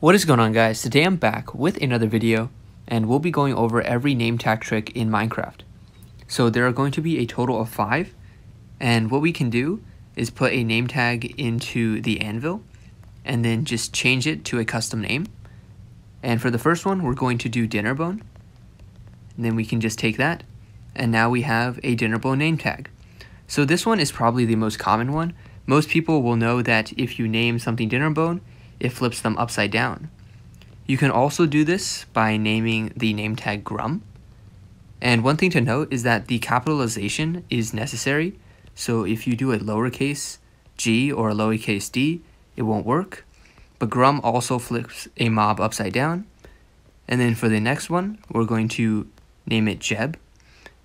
What is going on guys? Today I'm back with another video and we'll be going over every name tag trick in Minecraft. So there are going to be a total of five and what we can do is put a name tag into the anvil and then just change it to a custom name. And for the first one we're going to do dinnerbone and then we can just take that and now we have a dinnerbone name tag. So this one is probably the most common one. Most people will know that if you name something dinnerbone it flips them upside down. You can also do this by naming the name tag Grum. And one thing to note is that the capitalization is necessary. So if you do a lowercase g or a lowercase d, it won't work. But Grum also flips a mob upside down. And then for the next one, we're going to name it Jeb.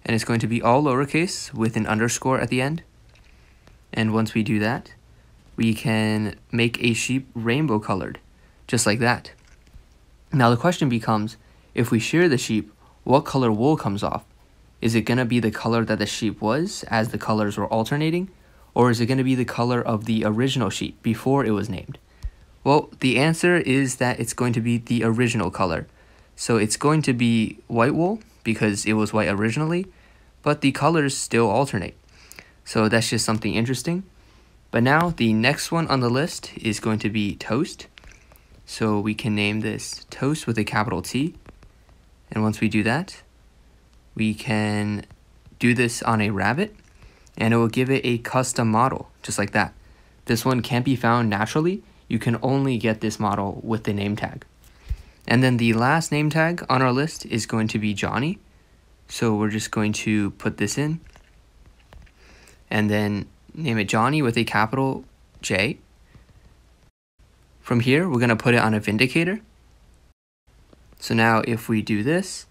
And it's going to be all lowercase with an underscore at the end. And once we do that, we can make a sheep rainbow colored, just like that. Now the question becomes, if we shear the sheep, what color wool comes off? Is it going to be the color that the sheep was as the colors were alternating? Or is it going to be the color of the original sheep before it was named? Well, the answer is that it's going to be the original color. So it's going to be white wool because it was white originally, but the colors still alternate. So that's just something interesting. But now the next one on the list is going to be toast. So we can name this toast with a capital T. And once we do that, we can do this on a rabbit and it will give it a custom model just like that. This one can't be found naturally. You can only get this model with the name tag. And then the last name tag on our list is going to be Johnny. So we're just going to put this in. And then name it Johnny with a capital J. From here, we're going to put it on a Vindicator. So now if we do this,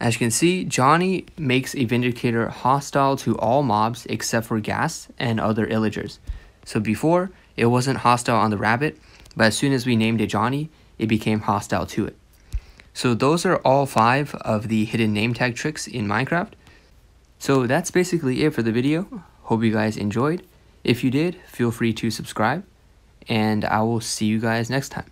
as you can see, Johnny makes a Vindicator hostile to all mobs except for ghasts and other Illagers. So before, it wasn't hostile on the rabbit, but as soon as we named it Johnny, it became hostile to it. So those are all five of the hidden name tag tricks in Minecraft. So that's basically it for the video. Hope you guys enjoyed. If you did, feel free to subscribe, and I will see you guys next time.